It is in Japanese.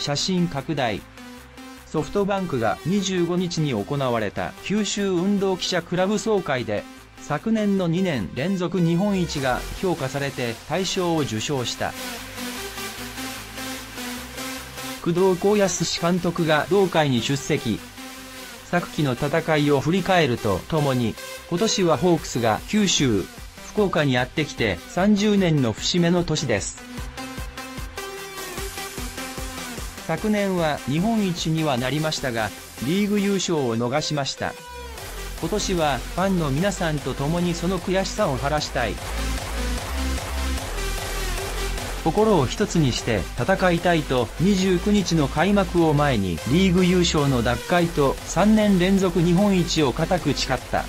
写真拡大。ソフトバンクが25日に行われた九州運動記者クラブ総会で昨年の2年連続日本一が評価されて大賞を受賞した。工藤公康監督が同会に出席。昨季の戦いを振り返るとともに今年はホークスが九州福岡にやってきて30年の節目の年です。昨年は日本一にはなりましたがリーグ優勝を逃しました今年はファンの皆さんと共にその悔しさを晴らしたい心を一つにして戦いたいと29日の開幕を前にリーグ優勝の奪回と3年連続日本一を固く誓った。